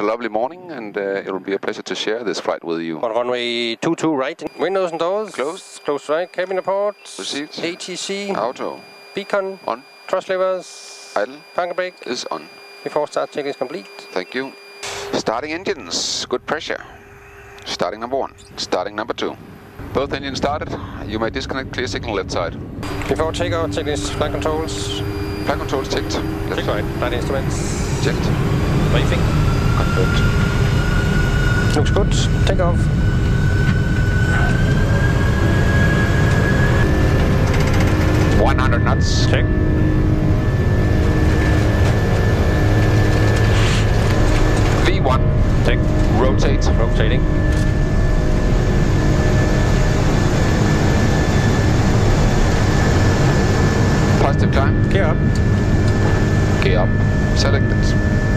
a lovely morning and uh, it'll be a pleasure to share this flight with you. On runway 22 right. Windows and doors. Closed. Closed right. Cabin report. Received. ATC. Auto. Beacon. On. Thrust levers. Idle. Parking brake. Is on. Before start check is complete. Thank you. Starting engines. Good pressure. Starting number one. Starting number two. Both engines started. You may disconnect clear signal left side. Before takeoff, check this flight controls. Flight controls checked. Left Check right. Flight instruments. Checked. Briefing looks good. Take off. One hundred knots. Check. V one. Take Rotate. Rotating. Positive climb. Gear up. Gear up. Selected.